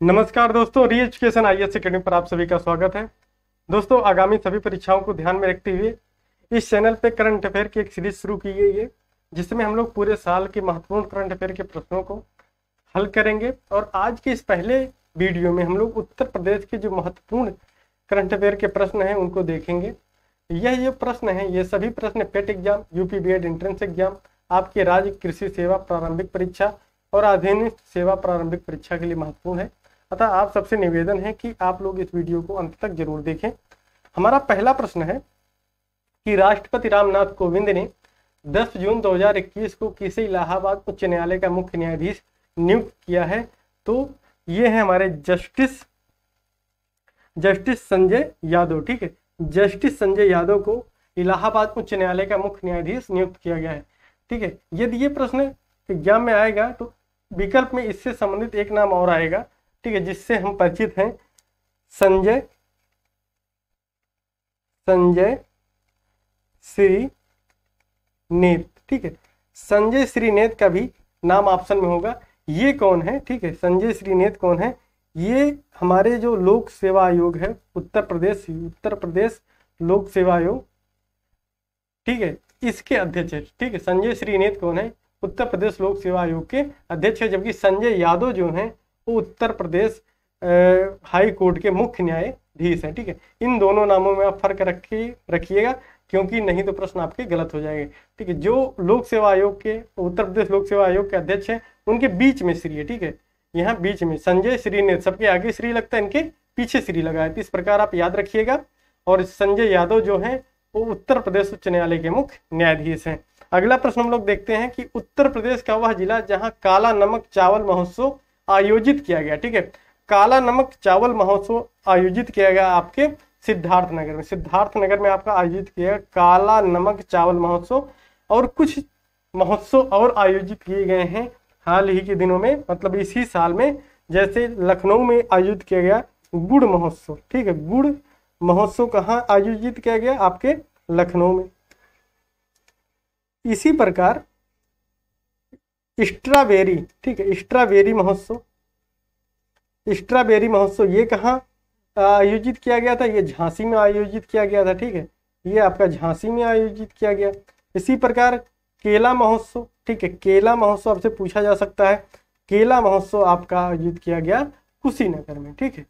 नमस्कार दोस्तों री एजुकेशन आई एस अकेडमी पर आप सभी का स्वागत है। दोस्तों, आगामी सभी परीक्षाओं को ध्यान में रखते हुए इस चैनल पे करंट अफेयर की एक सीरीज़ शुरू की गई है, जिसमें हम लोग पूरे साल के महत्वपूर्ण करंट अफेयर के प्रश्नों को हल करेंगे और आज के इस पहले वीडियो में हम लोग उत्तर प्रदेश के जो महत्वपूर्ण करंट अफेयर के प्रश्न हैं, उनको देखेंगे। यह जो प्रश्न है, ये सभी प्रश्न PET exam UP B entrance exam आपके राज्य कृषि सेवा प्रारंभिक परीक्षा और आधुनिक सेवा प्रारंभिक परीक्षा के लिए महत्वपूर्ण है। अतः आप सबसे निवेदन है कि आप लोग इस वीडियो को अंत तक ज़रूर देखें। हमारा पहला प्रश्न है कि राष्ट्रपति रामनाथ कोविंद ने 10 जून 2021 को किसे इलाहाबाद उच्च न्यायालय का मुख्य न्यायाधीश नियुक्त किया है? तो ये है हमारे जस्टिस जस्टिस संजय यादव, ठीक है? जस्टिस संजय यादव को इलाहाबाद उच्च न्यायालय का मुख्य न्यायाधीश नियुक्त किया गया है, ठीक है? यदि ये प्रश्न एग्ज़ाम में आएगा तो विकल्प में इससे संबंधित एक नाम और आएगा। ठीक है, जिससे हम परिचित हैं। संजय संजय श्री नेत, ठीक है। संजय श्रीनेत का भी नाम ऑप्शन में होगा। ये कौन है? ठीक है, संजय श्रीनेत कौन है? ये हमारे जो लोक सेवा आयोग है, उत्तर प्रदेश उत्तर प्रदेश लोक सेवा आयोग, ठीक है, इसके अध्यक्ष है। ठीक है, संजय श्रीनेत कौन है? उत्तर प्रदेश लोक सेवा आयोग के अध्यक्ष है, जबकि संजय यादव जो हैं वो उत्तर प्रदेश हाई कोर्ट के मुख्य न्यायाधीश हैं, ठीक है? इन दोनों नामों में आप फ़र्क रखिए रखिएगा, क्योंकि नहीं तो प्रश्न आपके गलत हो जाएँगे, ठीक है? जो लोक सेवा आयोग के, उत्तर प्रदेश लोक सेवा आयोग के अध्यक्ष हैं, उनके बीच में श्री है, ठीक है? यहाँ बीच में संजय श्री ने, सबके आगे श्री लगता है, इनके पीछे श्री लगा है तो इस प्रकार आप याद रखिएगा। और संजय यादव जो है, वो उत्तर प्रदेश उच्च न्यायालय के मुख्य न्यायाधीश हैं। अगला प्रश्न हम लोग देखते हैं कि उत्तर प्रदेश का वह जिला जहाँ काला नमक चावल महोत्सव आयोजित किया गया, ठीक है? काला नमक चावल महोत्सव आयोजित किया गया आपके सिद्धार्थ नगर में। सिद्धार्थ नगर में आपका आयोजित किया गया काला नमक चावल महोत्सव और कुछ महोत्सव और आयोजित किए गए हैं हाल ही के दिनों में मतलब इसी साल में, जैसे लखनऊ में आयोजित किया गया गुड़ महोत्सव, ठीक है? गुड़ महोत्सव कहाँ आयोजित किया गया? आपके लखनऊ में। इसी प्रकार स्ट्रॉबेरी ठीक है स्ट्रॉबेरी महोत्सव। स्ट्रॉबेरी महोत्सव, ये कहाँ आयोजित किया गया था? ये झांसी में आयोजित किया गया था, ठीक है? ये आपका झांसी में आयोजित किया गया। इसी प्रकार केला महोत्सव, ठीक है, केला महोत्सव आपसे पूछा जा सकता है। केला महोत्सव आपका आयोजित किया गया कुशीनगर में, ठीक है?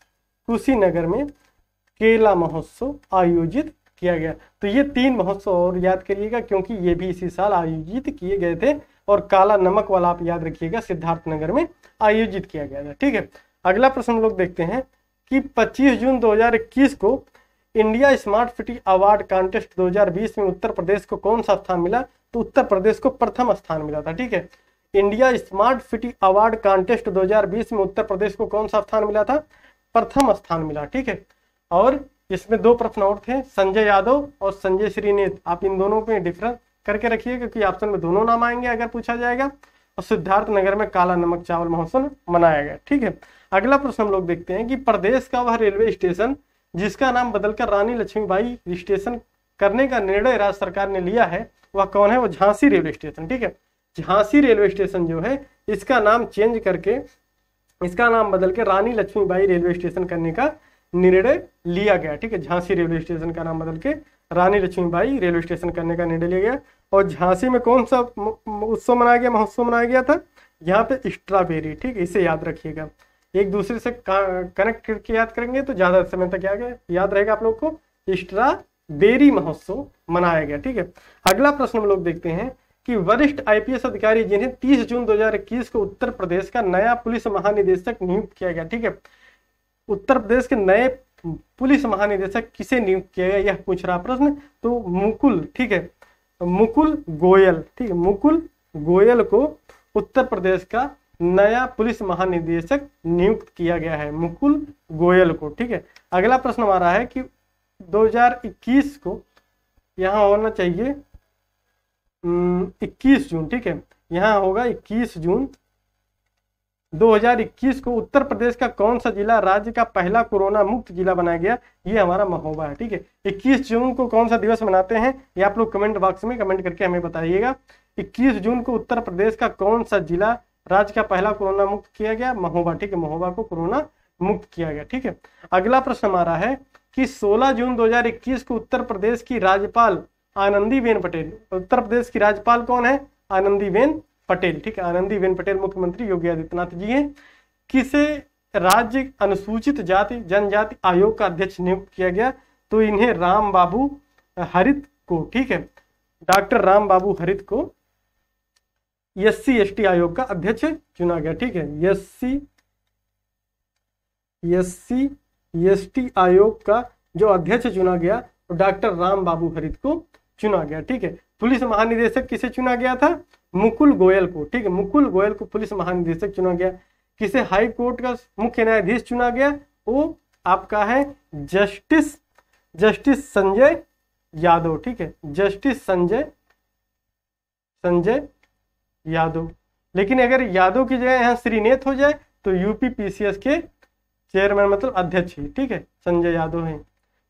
कुशीनगर में केला महोत्सव आयोजित किया गया। तो ये तीन महोत्सव और याद करिएगा, क्योंकि ये भी इसी साल आयोजित किए गए थे। और काला नमक वाला आप याद रखिएगा, सिद्धार्थ नगर में आयोजित किया गया था। ठीक है, अगला प्रश्न हम लोग देखते हैं कि 25 जून 2021 को India smart city award contest 2020 में उत्तर प्रदेश को कौन सा स्थान मिला? तो उत्तर प्रदेश को प्रथम स्थान मिला था। ठीक है, India smart city award contest 2020 में उत्तर प्रदेश को कौन सा स्थान मिला था? प्रथम स्थान मिला। ठीक है, और इसमें दो प्रश्न और थे, संजय यादव और संजय श्रीनेत। आप इन दोनों पे डिफरेंस करके रखिए, क्योंकि ऑप्शन में दोनों नाम आएँगे अगर पूछा जाएगा। और सिद्धार्थ नगर में काला नमक चावल महोत्सव मनाया गया, ठीक है? अगला प्रश्न हम लोग देखते हैं कि प्रदेश का वह रेलवे स्टेशन, जिसका नाम बदलकर रानी लक्ष्मीबाई स्टेशन करने का निर्णय राज्य सरकार ने लिया है, वह कौन है? वो झांसी रेलवे स्टेशन, ठीक है? झांसी रेलवे स्टेशन जो है, इसका नाम चेंज करके, इसका नाम बदल के रानी लक्ष्मीबाई रेलवे स्टेशन करने का निर्णय लिया गया, ठीक है? झांसी रेलवे स्टेशन का नाम बदल के रानी लक्ष्मीबाई रेलवे स्टेशन करने का निर्णय लिया गया। और झांसी में कौन सा उत्सव मनाया गया, महोत्सव मनाया गया था? यहाँ पे स्ट्रॉबेरी, ठीक इसे याद रखिएगा। एक दूसरे से कनेक्ट करके याद करेंगे तो ज़्यादा समय तक याद याद रहेगा आप लोग को। स्ट्रॉबेरी महोत्सव मनाया गया, ठीक है। अगला प्रश्न हम लोग देखते हैं कि वरिष्ठ आईपीएस अधिकारी जिन्हें 30 जून 2021 को उत्तर प्रदेश का नया पुलिस महानिदेशक नियुक्त किया गया, ठीक है। उत्तर प्रदेश के नए पुलिस महानिदेशक किसे नियुक्त किया गया, यह पूछ रहा प्रश्न। तो मुकुल, ठीक है? मुकुल गोयल, ठीक है? मुकुल गोयल को उत्तर प्रदेश का नया पुलिस महानिदेशक नियुक्त किया गया है, मुकुल गोयल को, ठीक है? अगला प्रश्न हमारा है कि 2021 को यहाँ होना चाहिए 21 जून, ठीक है? यहाँ होगा 21 जून 2021 को उत्तर प्रदेश का कौन सा जिला राज्य का पहला कोरोना मुक्त जिला बनाया गया? ये हमारा महोबा है, ठीक है? 21 जून को कौन सा दिवस मनाते हैं? ये आप लोग कमेंट बॉक्स में कमेंट करके हमें बताइएगा। 21 जून को उत्तर प्रदेश का कौन सा जिला राज्य का पहला कोरोना मुक्त किया गया? महोबा, ठीक है? महोबा को कोरोना मुक्त किया गया, ठीक है? अगला प्रश्न हमारा है कि 16 जून 2021 को उत्तर प्रदेश की राज्यपाल आनंदीबेन पटेल, उत्तर प्रदेश की राज्यपाल कौन है? आनंदीबेन पटेल, ठीक है? आनंदी बेन पटेल, मुख्यमंत्री योगी आदित्यनाथ जी हैं। किसे राज्य अनुसूचित जाति, जनजाति आयोग का अध्यक्ष नियुक्त किया गया? तो इन्हें राम बाबू हरित को, ठीक है? डॉक्टर राम बाबू हरित को एस सी एस टी आयोग का अध्यक्ष चुना गया, ठीक है? S C S C S T आयोग का जो अध्यक्ष चुना गया तो डॉक्टर राम बाबू हरित को चुना गया, ठीक है? पुलिस महानिदेशक किसे चुना गया था? मुकुल गोयल को। ठीक है, मुकुल गोयल को पुलिस महानिदेशक चुना गया। किसे? हाई कोर्ट का मुख्य न्यायाधीश चुना गया। वो आपका है जस्टिस जस्टिस संजय यादव। ठीक है, जस्टिस संजय संजय यादव। लेकिन अगर यादव की जगह यहाँ श्रीनेत हो जाए तो यूपी पीसीएस के चेयरमैन मतलब अध्यक्ष ही। ठीक है, संजय यादव हैं।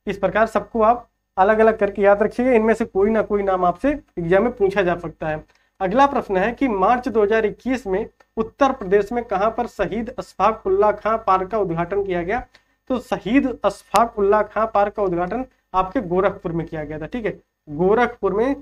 इस प्रकार सबको आप अलग अलग करके याद रखिएगा। इनमें से कोई ना कोई नाम आपसे एग्ज़ाम में पूछा जा सकता है। अगला प्रश्न है कि मार्च 2021 में उत्तर प्रदेश में कहाँ पर शहीद अशफाक उल्ला खां पार्क का उद्घाटन किया गया? तो शहीद अशफाक उल्ला खां पार्क का उद्घाटन आपके गोरखपुर में किया गया था, ठीक है? गोरखपुर में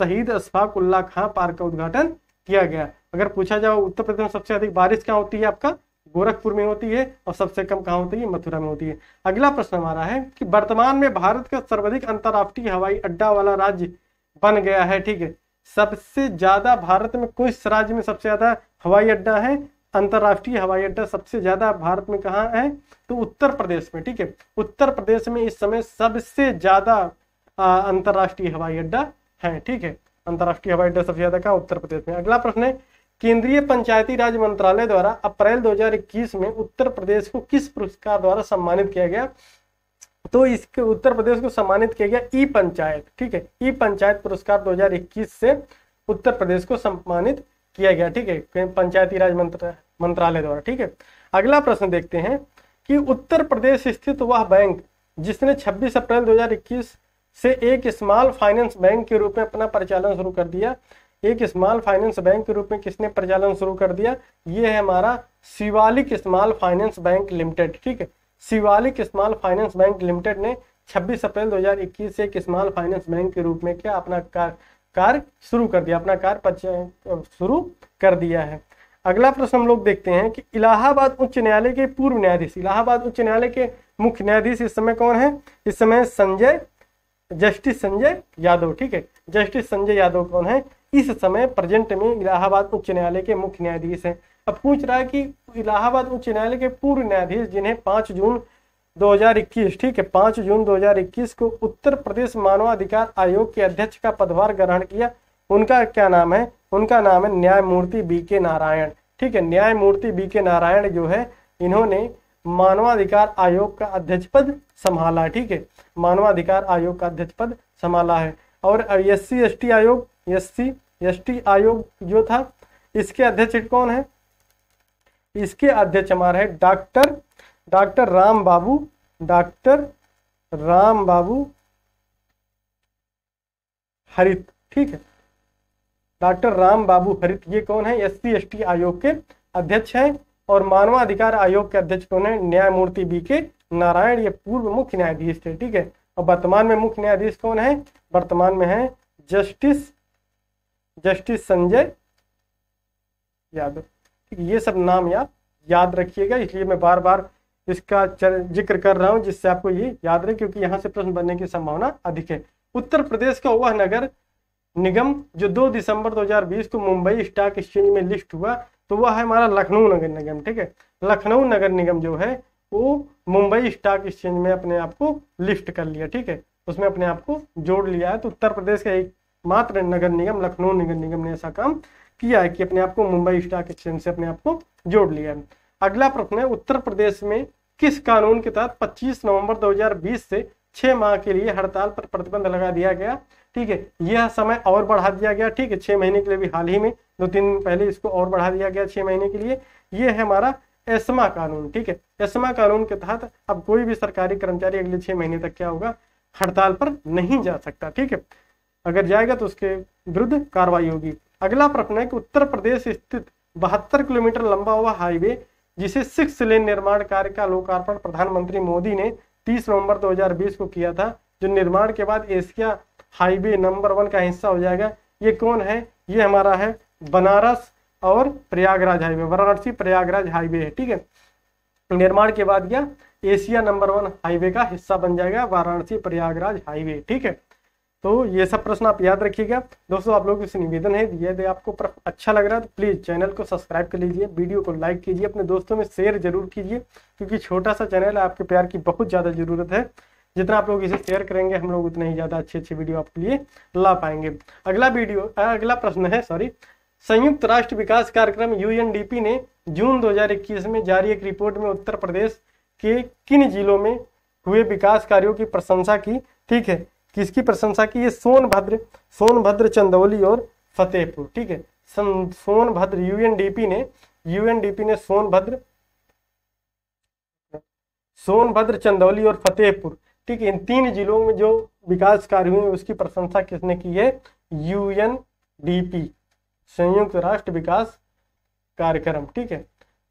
शहीद अशफाक उल्ला खां पार्क का उद्घाटन किया गया। अगर पूछा जाओ उत्तर प्रदेश में सबसे अधिक बारिश क्या होती है आपका? गोरखपुर में होती है और सबसे कम कहाँ होती है? मथुरा में होती है। अगला प्रश्न हमारा है कि वर्तमान में भारत का सर्वाधिक अंतर्राष्ट्रीय हवाई अड्डा वाला राज्य बन गया है, ठीक है? सबसे ज़्यादा भारत में किस राज्य में सबसे ज़्यादा हवाई अड्डा है? अंतर्राष्ट्रीय हवाई अड्डा सबसे ज़्यादा भारत में कहाँ है? तो उत्तर प्रदेश में, ठीक है? उत्तर प्रदेश में इस समय सबसे ज़्यादा अंतर्राष्ट्रीय हवाई अड्डा है, ठीक है? अंतर्राष्ट्रीय हवाई अड्डा सबसे ज़्यादा कहा? उत्तर प्रदेश में। अगला प्रश्न है केंद्रीय पंचायती राज मंत्रालय द्वारा अप्रैल 2021 में उत्तर प्रदेश को किस पुरस्कार द्वारा सम्मानित किया गया? तो इसके उत्तर प्रदेश को सम्मानित किया गया ई पंचायत, ठीक है? ई पंचायत पुरस्कार 2021 से उत्तर प्रदेश को सम्मानित किया गया, ठीक है? पंचायती राज मंत्रालय द्वारा, ठीक है? अगला प्रश्न देखते हैं कि उत्तर प्रदेश स्थित वह बैंक जिसने 26 अप्रैल 2021 से एक स्मॉल फाइनेंस बैंक के रूप में अपना परिचालन शुरू कर दिया एक स्मॉल फाइनेंस बैंक के रूप में किसने परिचालन शुरू कर दिया? ये है हमारा Shivalik small finance bank limited ठीक है? Shivalik small finance bank limited ने 26 अप्रैल 2021 से एक स्मॉल फाइनेंस बैंक के रूप में क्या अपना कार्य कार्य शुरू कर दिया, अपना कार्य शुरू कर दिया है। अगला प्रश्न हम लोग देखते हैं कि इलाहाबाद उच्च न्यायालय के पूर्व न्यायाधीश, इलाहाबाद उच्च न्यायालय के मुख्य न्यायाधीश इस समय कौन है? इस समय संजय जस्टिस संजय यादव, ठीक है? जस्टिस संजय यादव कौन है? इस समय प्रेजेंट में इलाहाबाद उच्च न्यायालय के मुख्य न्यायाधीश हैं। अब पूछ रहा है कि इलाहाबाद उच्च न्यायालय के पूर्व न्यायाधीश, जिन्हें पाँच जून 2021 ठीक है, पाँच जून 2021 को उत्तर प्रदेश मानवाधिकार आयोग के अध्यक्ष का पदभार ग्रहण किया, उनका क्या नाम है? उनका नाम है न्यायमूर्ति बी के नारायण, ठीक है? न्यायमूर्ति बी के नारायण जो है, इन्होंने मानवाधिकार आयोग का अध्यक्ष पद संभाला है, ठीक है? मानवाधिकार आयोग का अध्यक्ष पद संभाला है। और एस सी एस टी आयोग एस सी एस टी आयोग जो था, इसके अध्यक्ष कौन है? इसके अध्यक्ष हमारे है doctor doctor Ram Babu, doctor Ram Babu Harit, ठीक है? डॉक्टर राम बाबू हरित, ये कौन है? एस सी एस टी आयोग के अध्यक्ष हैं। और मानवाधिकार आयोग के अध्यक्ष कौन है न्यायमूर्ति बी के नारायण, ये पूर्व मुख्य न्यायाधीश थे, ठीक है? और वर्तमान में मुख्य न्यायाधीश कौन है? वर्तमान में है जस्टिस जस्टिस संजय यादव। ठीक, ये सब नाम आप याद रखिएगा, इसलिए मैं बार बार इसका ज़िक्र कर रहा हूँ, जिससे आपको ये याद रहे, क्योंकि यहाँ से प्रश्न बनने की संभावना अधिक है। उत्तर प्रदेश का वह नगर निगम, जो 2 दिसंबर 2020 को मुंबई स्टॉक एक्सचेंज में लिस्ट हुआ तो वह है हमारा लखनऊ नगर निगम, ठीक है? लखनऊ नगर निगम जो है, वो मुंबई स्टॉक एक्सचेंज में अपने आप को लिफ्ट कर लिया, ठीक है? उसमें अपने आप को जोड़ लिया है। तो उत्तर प्रदेश का एक मात्र नगर निगम, लखनऊ नगर निगम ने ऐसा काम किया है कि अपने आप को मुंबई स्टॉक एक्सचेंज से अपने आप को जोड़ लिया है। अगला प्रश्न है, उत्तर प्रदेश में किस कानून के तहत 25 नवंबर 2020 से छह माह के लिए हड़ताल पर प्रतिबंध लगा दिया गया? ठीक है, यह समय और बढ़ा दिया गया, ठीक है, छह महीने के लिए भी हाल ही में, दो तीन दिन पहले इसको और बढ़ा दिया गया छह महीने के लिए, ये है हमारा एस्मा कानून, ठीक है, एस्मा कानून के तहत अब कोई भी सरकारी कर्मचारी अगले छह महीने तक क्या होगा, हड़ताल पर नहीं जा सकता, ठीक है, अगर जाएगा तो उसके विरुद्ध कार्रवाई होगी। अगला प्रश्न है कि उत्तर प्रदेश स्थित बहत्तर किलोमीटर लंबा हुआ हाईवे, जिसे सिक्स लेन निर्माण कार्य का लोकार्पण प्रधानमंत्री मोदी ने 30 नवंबर 2020 को किया था, जो निर्माण के बाद एशिया हाईवे नंबर वन का हिस्सा हो जाएगा। ये कौन है? ये हमारा है बनारस और प्रयागराज हाईवे, वाराणसी प्रयागराज हाईवे है, ठीक है? निर्माण के बाद यह एशिया नंबर वन हाईवे का हिस्सा बन जाएगा, वाराणसी प्रयागराज हाईवे, ठीक है? तो ये सब प्रश्न आप याद रखिएगा। दोस्तों, आप लोगों से निवेदन है यदि आपको अच्छा लग रहा है तो प्लीज़ चैनल को सब्सक्राइब कर लीजिए, वीडियो को लाइक कीजिए, अपने दोस्तों में शेयर ज़रूर कीजिए, क्योंकि छोटा सा चैनल है, आपके प्यार की बहुत ज़्यादा ज़रूरत है। जितना आप लोग इसे शेयर करेंगे, हम लोग उतना ही ज़्यादा अच्छे अच्छे वीडियो आपके लिए ला पाएँगे। अगला वीडियो अगला प्रश्न है सॉरी संयुक्त राष्ट्र विकास कार्यक्रम यूएनडीपी ने जून 2021 में जारी एक रिपोर्ट में उत्तर प्रदेश के किन जिलों में हुए विकास कार्यों की प्रशंसा की? ठीक है, किसकी प्रशंसा की? ये सोनभद्र सोनभद्र चंदौली और फतेहपुर। ठीक है सोनभद्र यूएनडीपी ने यूएनडीपी ने सोनभद्र सोनभद्र चंदौली और फतेहपुर ठीक है इन तीन जिलों में जो विकास कार्य हुए उसकी प्रशंसा किसने की है? यूएनडीपी संयुक्त राष्ट्र विकास कार्यक्रम ठीक है?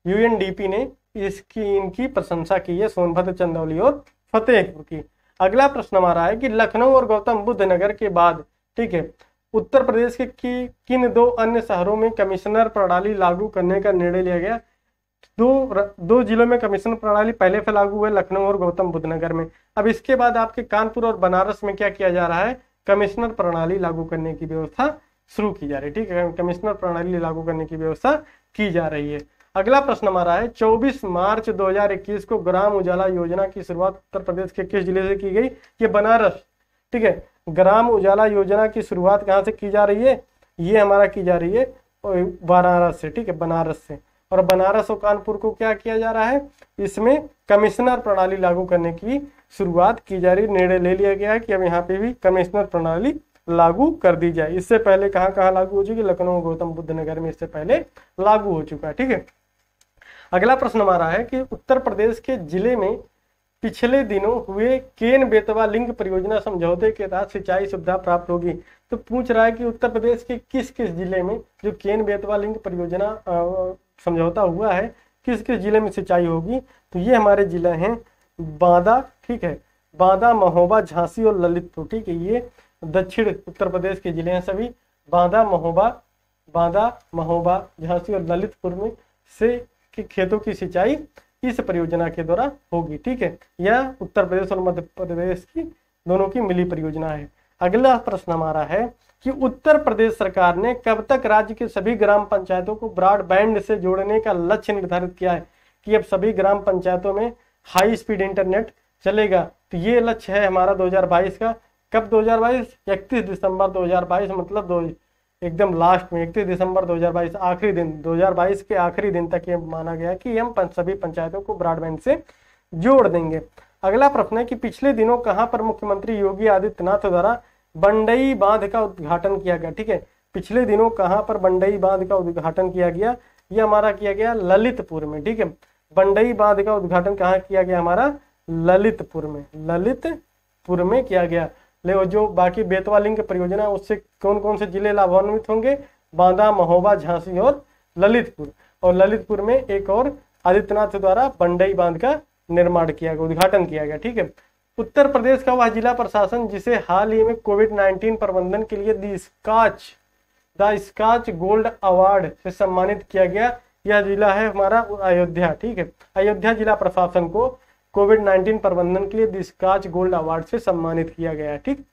यूएनडीपी ने इसकी इनकी प्रशंसा की है सोनभद्र चंदौली और फतेहपुर की। अगला प्रश्न हमारा है कि लखनऊ और गौतम बुद्ध नगर के बाद ठीक है उत्तर प्रदेश के कि, किन दो अन्य शहरों में कमिश्नर प्रणाली लागू करने का निर्णय लिया गया? दो दो जिलों में कमिश्नर प्रणाली पहले से लागू हुए लखनऊ और गौतम बुद्ध नगर में। अब इसके बाद आपके कानपुर और बनारस में क्या किया जा रहा है? कमिश्नर प्रणाली लागू करने की व्यवस्था शुरू की जा रही है, ठीक है? कमिश्नर प्रणाली लागू करने की व्यवस्था की जा रही है। अगला प्रश्न हमारा है 24 मार्च 2021 को ग्राम उजाला योजना की शुरुआत उत्तर प्रदेश के किस ज़िले से की गई? ये बनारस, ठीक है? ग्राम उजाला योजना की शुरुआत कहाँ से की जा रही है? ये हमारा की जा रही है बनारस से, ठीक है? बनारस से। और बनारस और कानपुर को क्या किया जा रहा है? इसमें कमिश्नर प्रणाली लागू करने की शुरुआत की जा रही निर्णय ले लिया गया है कि अब यहाँ पे भी कमिश्नर प्रणाली लागू कर दी जाए। इससे पहले कहाँ कहाँ लागू हो चुकी लखनऊ, गौतम बुद्ध नगर में इससे पहले लागू हो चुका है। ठीक है? अगला प्रश्न हमारा है कि उत्तर प्रदेश के ज़िले में पिछले दिनों हुए केन बेतवा लिंक परियोजना समझौते के तहत सिंचाई सुविधा प्राप्त होगी? तो पूछ रहा है कि उत्तर प्रदेश के किस किस ज़िले में जो केन बेतवा लिंक परियोजना समझौता हुआ है किस किस ज़िले में सिंचाई होगी। तो ये हमारे ज़िले हैं बांदा, ठीक है? बांदा, महोबा, झांसी और ललितपुर, ठीक है? ये दक्षिण उत्तर प्रदेश के ज़िले हैं सभी। बांदा, महोबा बांदा, महोबा, झांसी और ललितपुर में से कि खेतों की सिंचाई इस परियोजना के द्वारा होगी, ठीक है? यह उत्तर प्रदेश और मध्य प्रदेश की दोनों की मिली परियोजना है। अगला प्रश्न हमारा है कि उत्तर प्रदेश सरकार ने कब तक राज्य के सभी ग्राम पंचायतों को ब्रॉडबैंड से जोड़ने का लक्ष्य निर्धारित किया है? कि अब सभी ग्राम पंचायतों में हाई स्पीड इंटरनेट चलेगा? तो ये लक्ष्य है हमारा 2022 का। कब 2022 31 दिसंबर 2022 मतलब दो एकदम लास्ट में, इकतीस दिसंबर 2022 आखिरी दिन। 2022 के आखिरी दिन तक ये माना गया कि हम सभी पंचायतों को ब्रॉडबैंड से जोड़ देंगे। अगला प्रश्न है कि पिछले दिनों कहाँ पर मुख्यमंत्री योगी आदित्यनाथ द्वारा बंडई बाँध का उद्घाटन किया गया? ठीक है, पिछले दिनों कहाँ पर बंडई बाँध का उद्घाटन किया गया? ये हमारा किया गया ललितपुर में, ठीक है। बंडई बाँध का उद्घाटन कहाँ किया गया? हमारा ललितपुर में ललितपुर में किया गया। ले जो बाकी बेतवा लिंग परियोजना उससे कौन कौन से ज़िले लाभान्वित होंगे? बांदा, महोबा, झांसी और ललितपुर। और ललितपुर में एक और आदित्यनाथ द्वारा बंडई बाँध का निर्माण किया गया, उद्घाटन किया गया, ठीक है? उत्तर प्रदेश का वह जिला प्रशासन जिसे हाल ही में कोविड 19 प्रबंधन के लिए the Skoch, the Skoch gold award से सम्मानित किया गया। यह जिला है हमारा अयोध्या, ठीक है? अयोध्या जिला प्रशासन को कोविड 19 प्रबंधन के लिए दिस्काच गोल्ड अवार्ड से सम्मानित किया गया ठीक?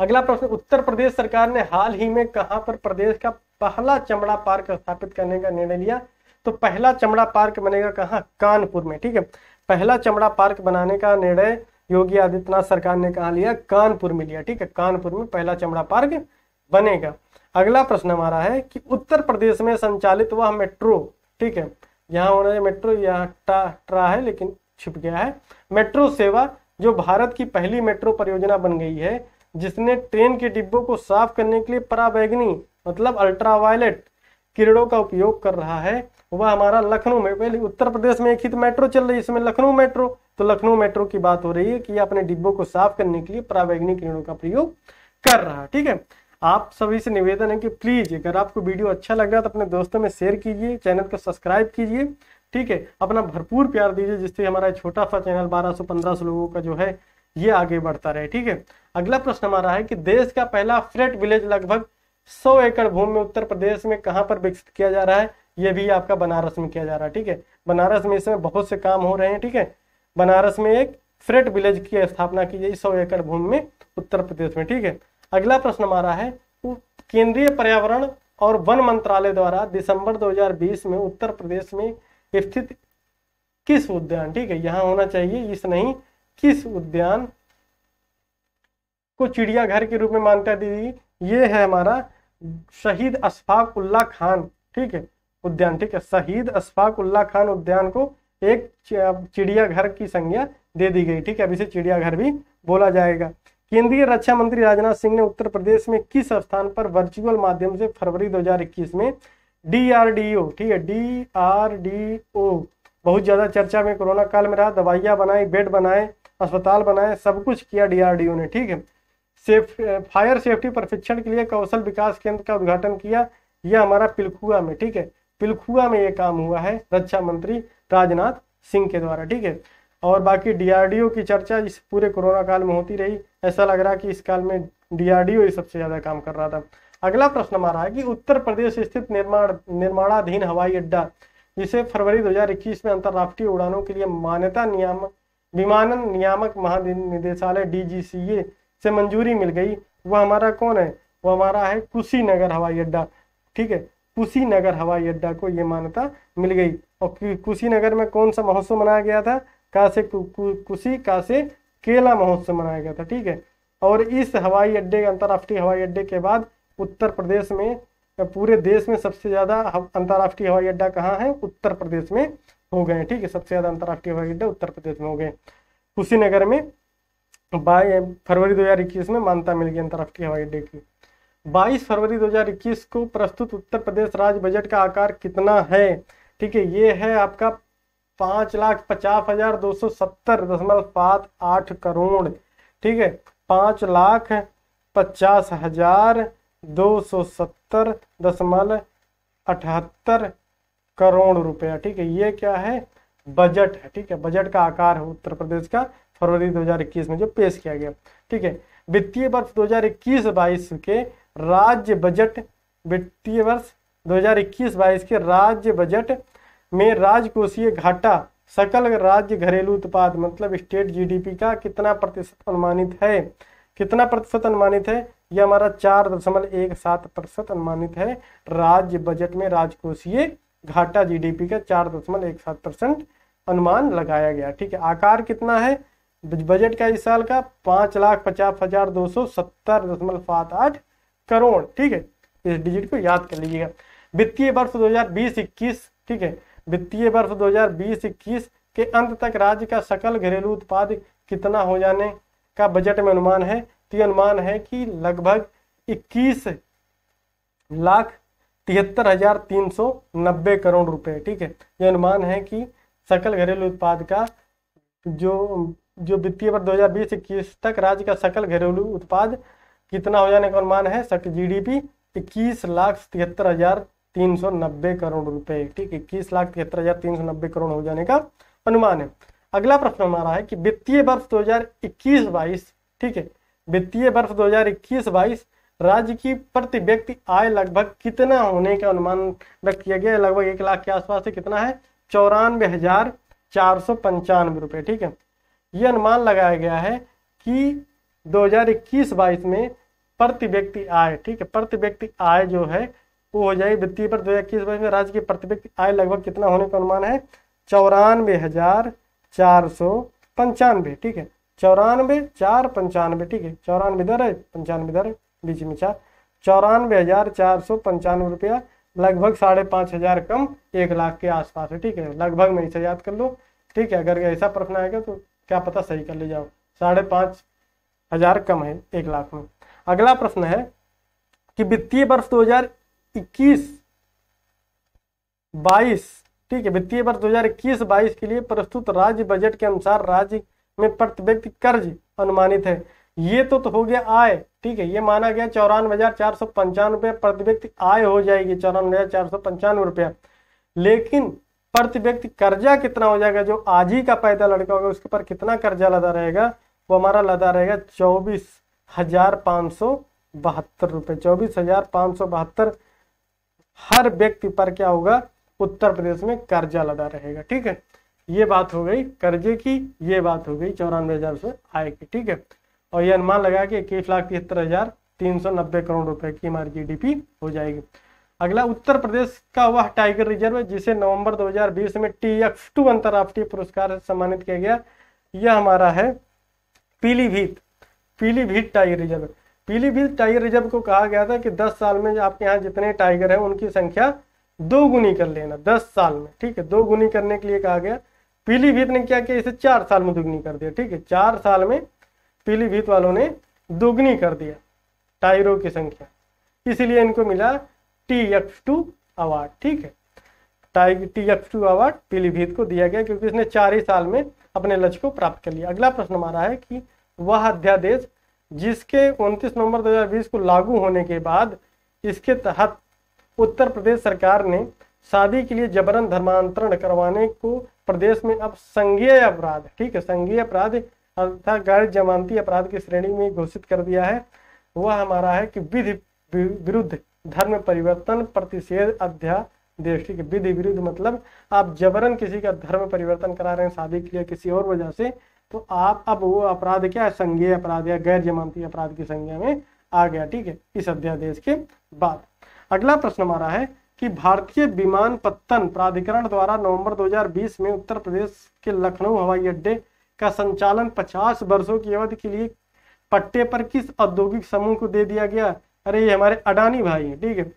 अगला प्रश्न, उत्तर प्रदेश सरकार ने हाल ही में कहाँ पर प्रदेश का पहला चमड़ा पार्क स्थापित करने का निर्णय लिया? तो पहला चमड़ा पार्क बनेगा कहाँ? कानपुर में, ठीक है? पहला चमड़ा पार्क बनाने का निर्णय योगी आदित्यनाथ सरकार ने कहा लिया? कानपुर में लिया, ठीक है? कानपुर में पहला चमड़ा पार्क बनेगा। अगला प्रश्न हमारा है कि उत्तर प्रदेश में संचालित वह मेट्रो, ठीक है? यहाँ होना मेट्रो, यहाँ ट्रा है, लेकिन छिप गया है। मेट्रो सेवा, जो भारत की पहली मेट्रो परियोजना बन गई है, जिसने ट्रेन के डिब्बों को साफ़ करने के लिए पराबैगनी मतलब अल्ट्रावायलेट किरणों का उपयोग कर रहा है वह हमारा लखनऊ में। पहले उत्तर प्रदेश में एक ही तो मेट्रो चल रही है, इसमें लखनऊ मेट्रो। तो लखनऊ मेट्रो की बात हो रही है कि अपने डिब्बों को साफ़ करने के लिए पराबैगनी किरणों का प्रयोग कर रहा है, ठीक है? आप सभी से निवेदन है कि प्लीज़ अगर आपको वीडियो अच्छा लग रहा है तो अपने दोस्तों में शेयर कीजिए चैनल को सब्सक्राइब कीजिए, ठीक है? अपना भरपूर प्यार दीजिए, जिससे हमारा छोटा सा चैनल 1200 1500 लोगों का जो है, ये आगे बढ़ता रहे, ठीक है? अगला प्रश्न हमारा है कि देश का पहला फ्रेट विलेज लगभग 100 एकड़ भूमि में उत्तर प्रदेश में कहाँ पर विकसित किया जा रहा है? ये भी आपका बनारस में किया जा रहा है, ठीक है? बनारस में इसमें बहुत से काम हो रहे हैं, ठीक है? बनारस में एक फ्रेट विलेज की स्थापना की गई, सौ एकड़ भूमि में, उत्तर प्रदेश में, ठीक है? अगला प्रश्न हमारा है केंद्रीय पर्यावरण और वन मंत्रालय द्वारा दिसंबर 2020 में उत्तर प्रदेश में स्थित किस उद्यान, ठीक है? यहाँ होना चाहिए, इस नहीं, किस उद्यान को चिड़ियाघर के रूप में मान्यता दी गई? ये है हमारा शहीद अशफाक उल्ला खान, ठीक है? उद्यान ठीक है शहीद अशफाक उल्ला खान उद्यान को एक चिड़ियाघर की संज्ञा दे दी गई। ठीक है, अब इसे चिड़ियाघर भी बोला जाएगा। केंद्रीय रक्षा मंत्री राजनाथ सिंह ने उत्तर प्रदेश में किस स्थान पर वर्चुअल माध्यम से फरवरी 2021 में डीआरडीओ ठीक है डीआरडीओ बहुत ज़्यादा चर्चा में कोरोना काल में रहा, दवाइयाँ बनाई बेड बनाए, अस्पताल बनाए, सब कुछ किया डीआरडीओ ने, ठीक है। सेफ़, फायर सेफ्टी प्रशिक्षण के लिए कौशल विकास केंद्र का उद्घाटन किया, यह हमारा पिलखुआ में, ठीक है। पिलखुआ में ये काम हुआ है, रक्षा मंत्री राजनाथ सिंह के द्वारा, ठीक है? और बाकी डीआरडीओ की चर्चा इस पूरे कोरोना काल में होती रही। ऐसा लग रहा कि इस काल में डीआरडीओ ही सबसे ज़्यादा काम कर रहा था। अगला प्रश्न हमारा है कि उत्तर प्रदेश स्थित निर्माण, निर्माणाधीन हवाई अड्डा, जिसे फरवरी 2021 में अंतर्राष्ट्रीय उड़ानों के लिए मान्यता नियामक विमानन नियामक महानिदेशालय डीजीसीए से मंजूरी मिल गई, वह हमारा कौन है? वो हमारा है कुशीनगर हवाई अड्डा, ठीक है? कुशीनगर हवाई अड्डा को ये मान्यता मिल गई। और कुशीनगर में कौन सा महोत्सव मनाया गया था? कासे कुशी कासे केला महोत्सव मनाया गया था, ठीक है? और इस हवाई अड्डे, अंतर्राष्ट्रीय हवाई अड्डे के बाद उत्तर प्रदेश में, पूरे देश में सबसे ज़्यादा अंतर्राष्ट्रीय हवाई अड्डा कहाँ है? उत्तर प्रदेश में हो गए ठीक है? सबसे ज़्यादा अंतर्राष्ट्रीय हवाई अड्डा उत्तर प्रदेश में हो गए कुशीनगर में बाई फरवरी 2021 में मान्यता मिल गई अंतर्राष्ट्रीय हवाई अड्डे की। 22 फरवरी 2021 को प्रस्तुत उत्तर प्रदेश राज्य बजट का आकार कितना है? ठीक है, ये है आपका पाँच लाख पचास हज़ार दो सौ सत्तर दशमलव पाँच आठ करोड़। ठीक है, पाँच लाख पचास हज़ार दो सौ सत्तर दशमलव अठहत्तर करोड़ रुपया। ठीक है, ये क्या है? बजट है। ठीक है, बजट का आकार है उत्तर प्रदेश का फरवरी 2021 में जो पेश किया गया। ठीक है, वित्तीय वर्ष 2021-22 के राज्य बजट वित्तीय वर्ष 2021-22 के राज्य बजट में राजकोषीय घाटा, सकल राज्य घरेलू उत्पाद मतलब स्टेट जीडीपी का कितना प्रतिशत अनुमानित है? कितना प्रतिशत अनुमानित है? यह हमारा चार दशमलव एक सात प्रतिशत अनुमानित है। राज्य बजट में राजकोषीय घाटा जीडीपी का चार दशमलव एक सात परसेंट अनुमान लगाया गया। ठीक है, आकार कितना है? बजट का इस साल का पाँच लाख पचास हज़ार दो सौ सत्तर दशमलव सात आठ करोड़, ठीक है? इस डिजिट को याद कर लीजिएगा। वित्तीय वर्ष 2020-21 ठीक है? वित्तीय वर्ष 2020-21 के अंत तक राज्य का सकल घरेलू उत्पाद कितना हो जाने का बजट में अनुमान है? तो ये अनुमान है कि लगभग 21 लाख तिहत्तर हज़ार तीन सौ नब्बे करोड़ रुपए, ठीक है? ये अनुमान है कि सकल घरेलू उत्पाद का जो जो वित्तीय वर्ष 2020-21 तक राज्य का सकल घरेलू उत्पाद कितना हो जाने का अनुमान है? जीडीपी इक्कीस लाख तिहत्तर हज़ार तीन सौ नब्बे करोड़ रुपए। ठीक, इक्कीस लाख तिहत्तर हज़ार तीन सौ नब्बे करोड़ हो जाने का अनुमान है। अगला प्रश्न हमारा है कि वित्तीय वर्ष 2021-22 ठीक है, वित्तीय वर्ष 2021-22 राज्य की प्रति व्यक्ति आय लगभग कितना होने का अनुमान व्यक्त किया गया लगभग एक लाख के आसपास से कितना है? चौरानवे हज़ार चार सौ पंचानवे रुपये ठीक है। ये अनुमान लगाया गया है कि 2021-22 में प्रति व्यक्ति आय, ठीक है? प्रति व्यक्ति आय जो है, वो हो जाएगी वित्तीय पर दो हज़ार इक्कीस में। राज्य की प्रति व्यक्ति आय लगभग कितना होने का अनुमान है? चौरानवे हज़ार चार सौ पंचानवे, ठीक है? चौरानवे चार पंचानवे, ठीक है? चौरानवे दर है, पंचानवे दर बीच में चार। चौरानवे हज़ार चार सौ पंचानवे रुपया, लगभग साढ़े पाँच हज़ार कम एक लाख के आसपास है, ठीक है? लगभग में इसे याद कर लो, ठीक है? अगर ऐसा प्रश्न आएगा तो क्या पता सही कर ले जाओ। साढ़े पाँच हज़ार कम है एक लाख में। अगला प्रश्न है कि वित्तीय वर्ष दो हज़ार इक्कीस बाईस ठीक है वित्तीय वर्ष दो हज़ार इक्कीस बाईस के लिए प्रस्तुत राज्य बजट के अनुसार राज्य में प्रति व्यक्ति कर्ज अनुमानित है। ये तो, तो हो गया आय ठीक है ये माना गया चौरानवे हज़ार चार सौ पंचानवे रुपया प्रति व्यक्ति आय हो जाएगी चौरानवे हज़ार चार सौ पंचानवे रुपया। लेकिन प्रति व्यक्ति कर्जा कितना हो जाएगा जो आज ही का पैदा लड़का होगा उसके ऊपर कितना कर्जा लदा रहेगा? वो हमारा लदा रहेगा चौबीस हज़ार पाँच सौ बहत्तर रुपये चौबीस हज़ार पाँच सौ बहत्तर। हर व्यक्ति पर क्या होगा? उत्तर प्रदेश में कर्जा लदा रहेगा, ठीक है? ये बात हो गई कर्जे की, ये बात हो गई चौरानवे हज़ार से आय की, ठीक है? और ये अनुमान लगा कि इक्कीस लाख तिहत्तर हज़ार तीन सौ नब्बे करोड़ रुपए की हमारी जीडीपी हो जाएगी। अगला, उत्तर प्रदेश का वह टाइगर रिज़र्व है जिसे नवंबर 2020 में टी एक्स टू अंतर्राष्ट्रीय पुरस्कार से सम्मानित किया गया। यह हमारा है Pilibhit. Pilibhit tiger reserve. Pilibhit tiger reserve को कहा गया था कि 10 साल में आपके यहाँ जितने टाइगर हैं, उनकी संख्या दो गुनी कर लेना 10 साल में, ठीक है? दो गुनी करने के लिए कहा गया। पीलीभीत ने क्या किया? इसे चार साल में दोगुनी कर दिया, ठीक है? चार साल में पीलीभीत वालों ने दोगुनी कर दिया टायरों की संख्या। इसलिए इनको मिला टी एक्स टू अवार्ड ठीक है? टाइग T X two award Pilibhit को दिया गया, क्योंकि इसने चार ही साल में अपने लक्ष्य को प्राप्त कर लिया। अगला प्रश्न हमारा है कि वह अध्यादेश जिसके 29 नवंबर 2020 को लागू होने के बाद इसके तहत उत्तर प्रदेश सरकार ने शादी के लिए जबरन धर्मांतरण करवाने को प्रदेश में अब संज्ञेय अपराध, ठीक है, संज्ञेय अपराध अर्थात गैर जमानती अपराध की श्रेणी में घोषित कर दिया है। वह हमारा है कि विधि विरुद्ध धर्म परिवर्तन प्रतिषेध अध्यादेश, ठीक है, विधि विरुद्ध मतलब आप जबरन किसी का धर्म परिवर्तन करा रहे हैं शादी के लिए किसी और वजह से तो आप, अब वो अपराध क्या है? संज्ञेय अपराध या गैर जमानती अपराध की संज्ञा में आ गया, ठीक है? इस अध्यादेश के बाद। अगला प्रश्न हमारा है कि भारतीय विमानपत्तन प्राधिकरण द्वारा नवंबर 2020 में उत्तर प्रदेश के लखनऊ हवाई अड्डे का संचालन 50 वर्षों की अवधि के लिए पट्टे पर किस औद्योगिक समूह को दे दिया गया? अरे, ये हमारे अडानी भाई हैं, ठीक है?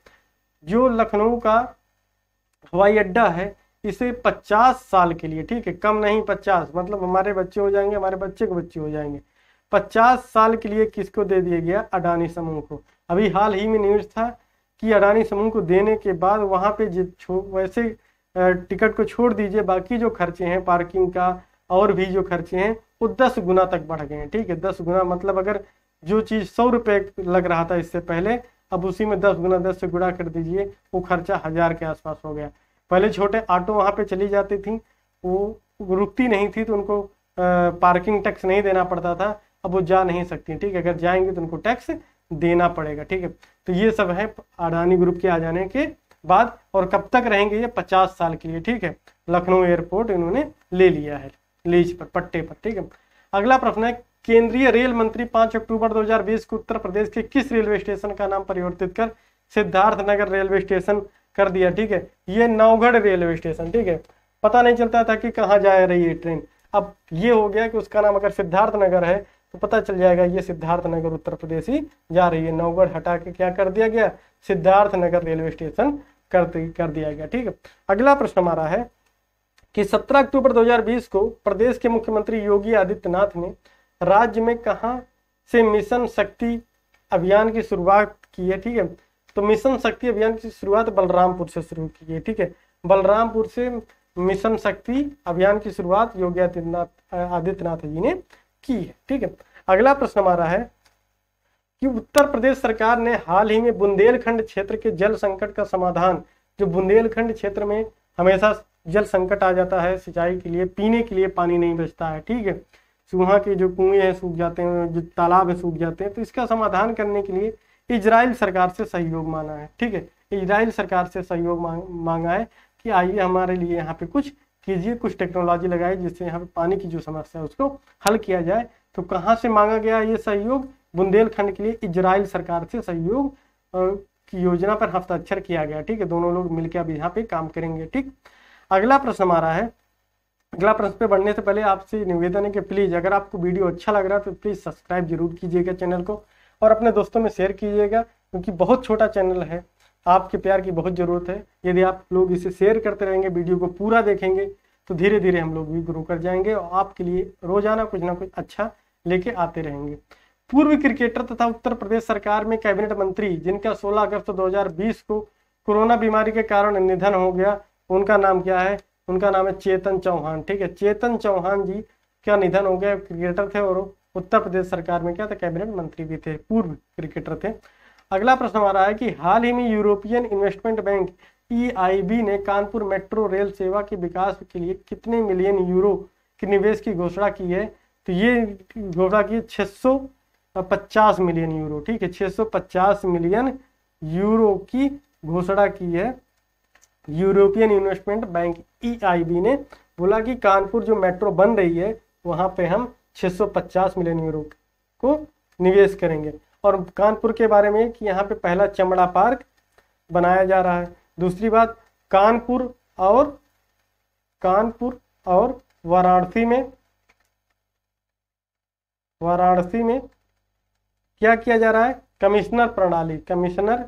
जो लखनऊ का हवाई अड्डा है इसे 50 साल के लिए, ठीक है, कम नहीं 50 मतलब हमारे बच्चे हो जाएँगे, हमारे बच्चे के बच्चे हो जाएँगे। 50 साल के लिए किसको दे दिया गया? अडानी समूह को। अभी हाल ही में न्यूज़ था कि अडानी समूह को देने के बाद वहाँ पे वैसे टिकट को छोड़ दीजिए, बाकी जो खर्चे हैं, पार्किंग का और भी जो खर्चे हैं, वो दस गुना तक बढ़ गए हैं, ठीक है। दस गुना मतलब अगर जो चीज़ सौ रुपये लग रहा था इससे पहले, अब उसी में दस गुना, दस से गुणा कर दीजिए, वो खर्चा हज़ार के आसपास हो गया। पहले छोटे ऑटो वहाँ पे चली जाती थी, वो रुकती नहीं थी तो उनको पार्किंग टैक्स नहीं देना पड़ता था, अब वो जा नहीं सकती, ठीक है? अगर जाएँगे तो उनको टैक्स देना पड़ेगा, ठीक है? तो ये सब है अडानी ग्रुप के आ जाने के बाद और कब तक रहेंगे ये? पचास साल के लिए, ठीक है? लखनऊ एयरपोर्ट इन्होंने ले लिया है, लीज पर, पट्टे पर, ठीक है? अगला प्रश्न है, केंद्रीय रेल मंत्री 5 अक्टूबर 2020 को उत्तर प्रदेश के किस रेलवे स्टेशन का नाम परिवर्तित कर? सिद्धार्थ नगर रेलवे स्टेशन कर दिया, ठीक है? ये नवगढ़ रेलवे स्टेशन, ठीक है? पता नहीं चलता था कि कहाँ जा रही है ट्रेन। अब ये हो गया कि उसका नाम अगर सिद्धार्थ नगर है तो पता चल जाएगा ये सिद्धार्थ नगर उत्तर प्रदेश ही जा रही है। नवगढ़ हटा के क्या कर दिया गया? सिद्धार्थ नगर रेलवे स्टेशन कर कर दिया गया, ठीक है? अगला प्रश्न हमारा है कि 17 अक्टूबर 2020 को प्रदेश के मुख्यमंत्री योगी आदित्यनाथ ने राज्य में कहा से मिशन शक्ति अभियान की शुरुआत की है, ठीक है? तो मिशन शक्ति अभियान की शुरुआत बलरामपुर से शुरू की है ठीक है? बलरामपुर से मिशन शक्ति अभियान की शुरुआत योगी आदित्यनाथ आदित्यनाथ जी ने की है, ठीक है? अगला प्रश्न हमारा है कि उत्तर प्रदेश सरकार ने हाल ही में बुंदेलखंड क्षेत्र के जल संकट का समाधान, जो बुंदेलखंड क्षेत्र में हमेशा जल संकट आ जाता है, सिंचाई के लिए, पीने के लिए पानी नहीं बचता है, ठीक है? वहाँ के जो कुएँ हैं, सूख जाते हैं, जो तालाब है, सूख जाते हैं तो इसका समाधान करने के लिए इजराइल सरकार से सहयोग मांगा है, ठीक है? इजराइल सरकार से सहयोग मांगा है कि आइए हमारे लिए यहाँ पे कुछ कीजिए, कुछ टेक्नोलॉजी लगाई जिससे यहाँ पे पानी की जो समस्या है उसको हल किया जाए। तो कहाँ से मांगा गया ये सहयोग? बुंदेलखंड के लिए इजराइल सरकार से सहयोग की योजना पर हस्ताक्षर किया गया, ठीक है? दोनों लोग मिलकर अब यहाँ पे काम करेंगे, ठीक? अगला प्रश्न हमारा है। अगला प्रश्न पे बढ़ने से पहले आपसे निवेदन है कि प्लीज़, अगर आपको वीडियो अच्छा लग रहा है तो प्लीज़ सब्सक्राइब ज़रूर कीजिएगा चैनल को। और अपने दोस्तों में शेयर कीजिएगा, क्योंकि बहुत छोटा चैनल है। आपके प्यार की बहुत ज़रूरत है। यदि आप लोग इसे शेयर करते रहेंगे वीडियो को पूरा देखेंगे तो धीरे धीरे हम लोग भी ग्रो कर जाएँगे और आपके लिए रोज़ाना कुछ ना कुछ अच्छा लेके आते रहेंगे। पूर्व क्रिकेटर तथा उत्तर प्रदेश सरकार में कैबिनेट मंत्री, जिनका 16 अगस्त 2020 को कोरोना बीमारी के कारण निधन हो गया, उनका नाम क्या है? उनका नाम है चेतन चौहान। ठीक है, चेतन चौहान जी क्या निधन हो गया क्रिकेटर थे और उत्तर प्रदेश सरकार में क्या था? कैबिनेट मंत्री भी थे, पूर्व क्रिकेटर थे। अगला प्रश्न हमारा है कि हाल ही में यूरोपियन इन्वेस्टमेंट बैंक ईआईबी ने कानपुर मेट्रो रेल सेवा के विकास के लिए कितने मिलियन यूरो के निवेश की घोषणा की है? तो ये घोषणा की छः सौ पचास मिलियन यूरो, ठीक है? 650 मिलियन यूरो की घोषणा की है। यूरोपियन इन्वेस्टमेंट बैंक ईआईबी ने बोला कि कानपुर जो मेट्रो बन रही है, वहाँ पे हम 650 मिलियन यूरो को निवेश करेंगे। और कानपुर के बारे में कि यहाँ पे पहला चमड़ा पार्क बनाया जा रहा है। दूसरी बात, कानपुर और कानपुर और वाराणसी में वाराणसी में क्या किया जा रहा है? कमिश्नर प्रणाली कमिश्नर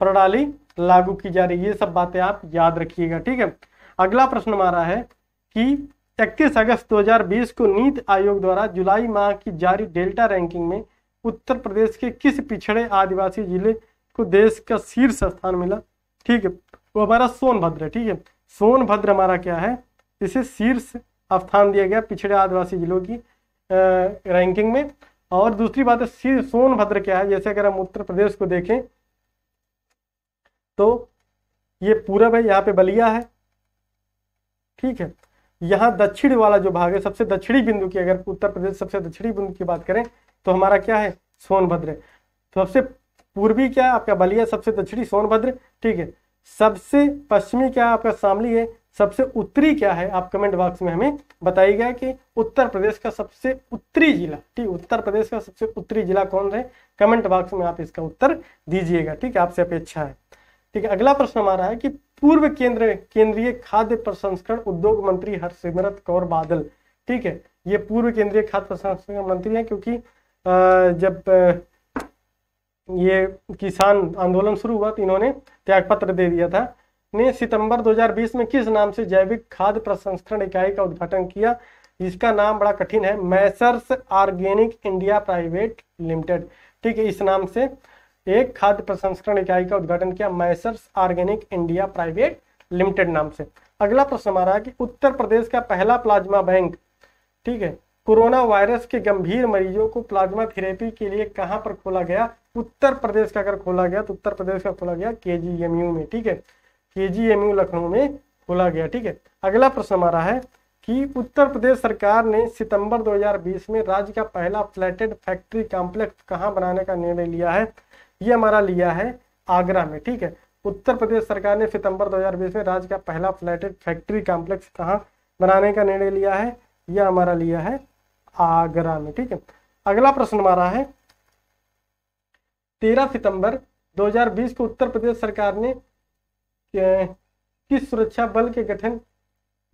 प्रणाली लागू की जा रही है। ये सब बातें आप याद रखिएगा, ठीक है? अगला प्रश्न हमारा है कि 31 अगस्त 2020 को नीति आयोग द्वारा जुलाई माह की जारी डेल्टा रैंकिंग में उत्तर प्रदेश के किस पिछड़े आदिवासी ज़िले को देश का शीर्ष स्थान मिला? ठीक है, वो हमारा सोनभद्र है ठीक है? सोनभद्र हमारा क्या है? इसे शीर्ष स्थान दिया गया पिछड़े आदिवासी जिलों की रैंकिंग में। और दूसरी बात है सोनभद्र क्या है? जैसे अगर हम उत्तर प्रदेश को देखें तो ये पूरब है, यहाँ पे बलिया है। ठीक है यहाँ दक्षिण वाला जो भाग है, सबसे दक्षिणी बिंदु की अगर उत्तर प्रदेश सबसे दक्षिणी बिंदु की बात करें तो हमारा क्या है? सोनभद्र। सबसे पूर्वी क्या है? आपका बलिया, सबसे दक्षिणी सोनभद्र, ठीक है? सबसे पश्चिमी क्या आपका शामली है। सबसे उत्तरी क्या है? आप कमेंट बॉक्स में हमें बताइएगा कि उत्तर प्रदेश का सबसे उत्तरी जिला, ठीक उत्तर प्रदेश का सबसे उत्तरी जिला कौन है? कमेंट बॉक्स में आप इसका उत्तर दीजिएगा, ठीक है? आपसे अपेक्षा है। ठीक है, अगला प्रश्न हमारा है कि पूर्व केंद्र, केंद्रीय खाद्य प्रसंस्करण उद्योग मंत्री हरसिमरत कौर बादल। ठीक है, ये पूर्व केंद्रीय खाद्य प्रसंस्करण मंत्री हैं क्योंकि जब ये किसान आंदोलन शुरू हुआ तो इन्होंने त्यागपत्र दे दिया था। ने सितंबर 2020 में किस नाम से जैविक खाद्य प्रसंस्करण इकाई का उद्घाटन किया? जिसका नाम बड़ा कठिन है, Messrs Organic India private limited. ठीक है, इस नाम से एक खाद्य प्रसंस्करण इकाई का उद्घाटन किया Messrs Organic India private limited नाम से। अगला प्रश्न हमारा है कि उत्तर प्रदेश का पहला प्लाज्मा बैंक, ठीक है, कोरोना वायरस के गंभीर मरीजों को प्लाज्मा थेरेपी के लिए कहाँ पर खोला गया? उत्तर प्रदेश का अगर खोला गया तो उत्तर प्रदेश का खोला गया के में, ठीक है के लखनऊ में खोला गया, ठीक है। अगला प्रश्न हमारा है कि उत्तर प्रदेश सरकार ने सितंबर 2020 में राज्य का पहला फ्लैटेड फैक्ट्री कॉम्प्लेक्स कहाँ बनाने का निर्णय लिया है? ये हमारा लिया है आगरा में, ठीक है? उत्तर प्रदेश सरकार ने सितंबर 2020 में राज्य का पहला फ्लैटेड फैक्ट्री कॉम्प्लेक्स कहाँ बनाने का निर्णय लिया है? यह हमारा लिया है आगरा में, ठीक है? अगला प्रश्न हमारा है, तेरह सितंबर 2020 को उत्तर प्रदेश सरकार ने किस सुरक्षा बल के गठन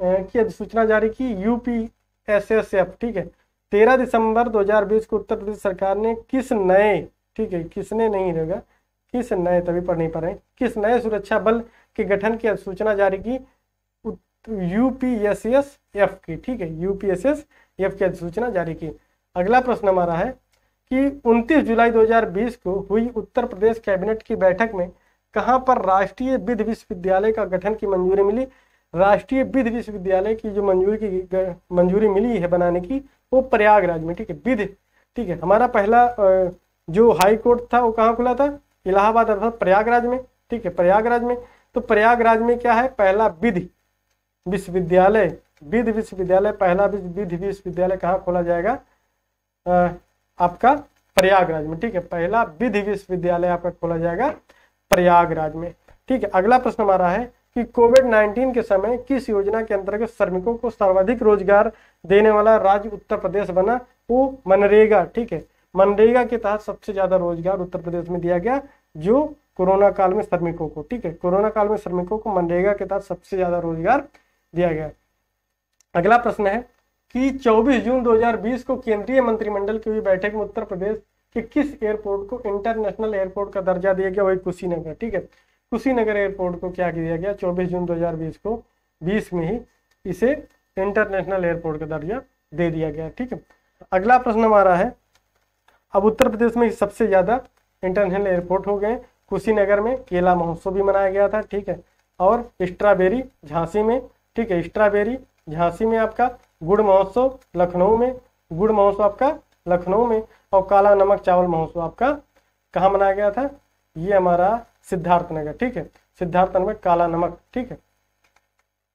की अधिसूचना जारी की? यूपी एस एस एफ़ ठीक है? तेरह दिसंबर 2020 को उत्तर प्रदेश सरकार ने किस नए ठीक है, किसने नहीं रहेगा, किस नए तभी पढ़ नहीं पा रहे, किस नए सुरक्षा बल के गठन की अधिसूचना जारी की यूपीएसएस एफ़ की, ठीक है यूपीएसएस एफ़ की अधिसूचना जारी की। अगला प्रश्न हमारा है कि 29 जुलाई 2020 को हुई उत्तर प्रदेश कैबिनेट की बैठक में कहाँ पर राष्ट्रीय विधि विश्वविद्यालय का गठन की मंजूरी मिली? राष्ट्रीय विधि विश्वविद्यालय की जो मंजूरी की मंजूरी मिली है बनाने की, वो प्रयागराज में, ठीक है, विधि, ठीक है। हमारा पहला जो हाई कोर्ट था वो कहाँ खुला था? इलाहाबाद अर्थात प्रयागराज में। ठीक है प्रयागराज में। तो प्रयागराज में क्या है? पहला विधि विश्वविद्यालय। विधि विश्वविद्यालय पहला विधि विश्वविद्यालय कहाँ खोला जाएगा? आ, आपका प्रयागराज में। ठीक है पहला विधि विश्वविद्यालय आपका खोला जाएगा प्रयागराज में। ठीक है अगला प्रश्न हमारा है कि कोविड 19 के समय किस योजना के अंतर्गत श्रमिकों को सर्वाधिक रोज़गार देने वाला राज्य उत्तर प्रदेश बना? वो मनरेगा। ठीक है मनरेगा के तहत सबसे ज़्यादा रोज़गार उत्तर प्रदेश में दिया गया, जो कोरोना काल में श्रमिकों को, ठीक है, कोरोना काल में श्रमिकों को मनरेगा के तहत सबसे ज़्यादा रोज़गार दिया गया। अगला प्रश्न है कि 24 जून 2020 को केंद्रीय मंत्रिमंडल की हुई बैठक में उत्तर प्रदेश के किस एयरपोर्ट को इंटरनेशनल एयरपोर्ट का दर्जा दिया गया, वही कुशीनगर, ठीक है। कुशीनगर एयरपोर्ट को क्या दिया गया? 24 जून 2020 को 20 में ही इसे इंटरनेशनल एयरपोर्ट का दर्जा दे दिया गया, ठीक है। अगला प्रश्न हमारा है अब उत्तर प्रदेश में सबसे ज़्यादा इंटरनेशनल एयरपोर्ट हो गए कुशीनगर में, केला महोत्सव भी मनाया गया था, ठीक है। और स्ट्रॉबेरी झांसी में, ठीक है, स्ट्रॉबेरी झांसी में आपका गुड़ महोत्सव, लखनऊ में, गुड़ महोत्सव आपका लखनऊ में, और काला नमक चावल महोत्सव आपका कहाँ मनाया गया था? ये हमारा सिद्धार्थनगर ठीक है। सिद्धार्थनगर काला नमक, ठीक है,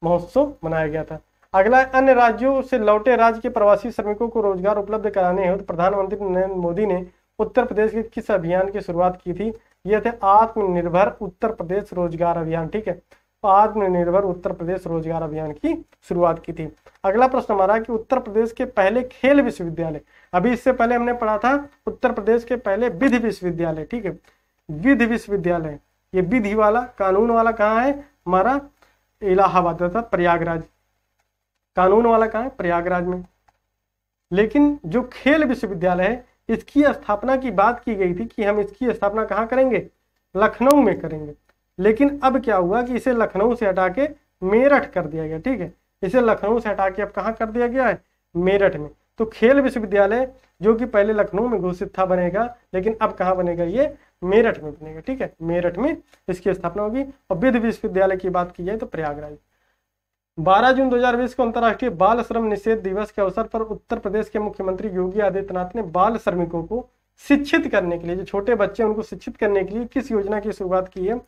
महोत्सव मनाया गया था। अगला, अन्य राज्यों से लौटे राज्य के प्रवासी श्रमिकों को रोज़गार उपलब्ध कराने हेतु प्रधानमंत्री नरेंद्र मोदी ने उत्तर प्रदेश के किस अभियान की शुरुआत की थी? यह थे आत्मनिर्भर उत्तर प्रदेश रोज़गार अभियान, ठीक है? आत्मनिर्भर उत्तर प्रदेश रोज़गार अभियान की शुरुआत की थी। अगला प्रश्न हमारा कि उत्तर प्रदेश के पहले खेल विश्वविद्यालय, अभी इससे पहले हमने पढ़ा था, उत्तर प्रदेश के पहले विधि विश्वविद्यालय, ठीक है? विधि विश्वविद्यालय, ये विधि वाला, कानून वाला कहाँ है? हमारा इलाहाबाद तथा प्रयागराज। कानून वाला कहाँ है? प्रयागराज में। लेकिन जो खेल विश्वविद्यालय है, इसकी स्थापना की बात की गई थी कि हम इसकी स्थापना कहाँ करेंगे? लखनऊ में करेंगे। लेकिन अब क्या हुआ कि इसे लखनऊ से हटा के मेरठ कर दिया गया, ठीक है? इसे लखनऊ से हटा के अब कहाँ कर दिया गया है? मेरठ में। तो खेल विश्वविद्यालय, जो कि पहले लखनऊ में घोषित था, बनेगा, लेकिन अब कहाँ बनेगा? ये मेरठ में बनेगा, ठीक है? मेरठ में इसकी स्थापना होगी। और विध विश्वविद्यालय की बात की जाए तो प्रयागराज। 12 जून 2020 को अंतर्राष्ट्रीय बाल श्रम निषेध दिवस के अवसर पर उत्तर प्रदेश के मुख्यमंत्री योगी आदित्यनाथ ने बाल श्रमिकों को शिक्षित करने के लिए, जो छोटे बच्चे उनको शिक्षित करने के लिए किस योजना की शुरुआत की है?